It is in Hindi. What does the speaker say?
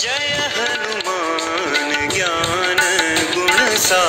जय हनुमान ज्ञान गुण सा